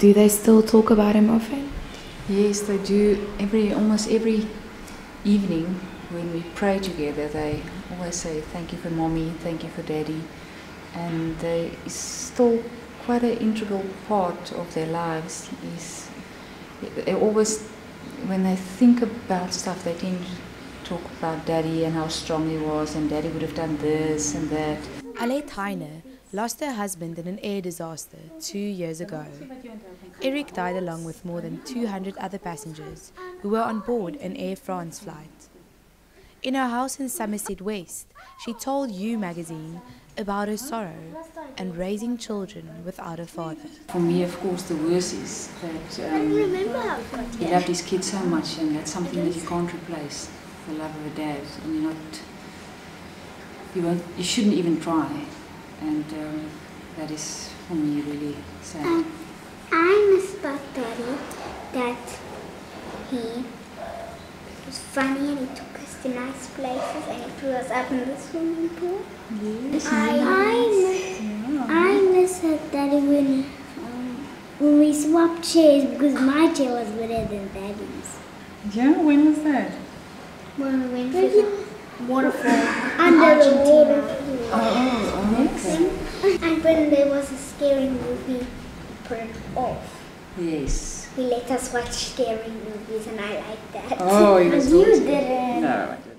Do they still talk about him often? Yes, they do. Every almost every evening when we pray together, they always say thank you for mommy, thank you for daddy, and they is still quite an integral part of their lives. Is they always when they think about stuff, they tend to talk about daddy and how strong he was, and daddy would have done this and that. Alet Heine lost her husband in an air disaster two years ago. Erich died along with more than 200 other passengers who were on board an Air France flight. In her house in Somerset West, she told You magazine about her sorrow and raising children without a father. For me, of course, the worst is that um, he loved his kids so much, and that's something that you can't replace. The love of a dad, and you're not, you won't, you shouldn't even try, and um, that is for me really sad. Um, I miss about Daddy that he was funny and he took us to nice places and he threw us up in the swimming pool. Yes. I, I miss, I miss that Daddy when, um, when we swapped chairs because my chair was better than Daddy's. Yeah, when was that? When we went to the waterfall under the water. Oh, oh, okay. And when there was a scary movie, put it off. Yes. He let us watch scary movies and I liked that. Oh, and you didn't. No, I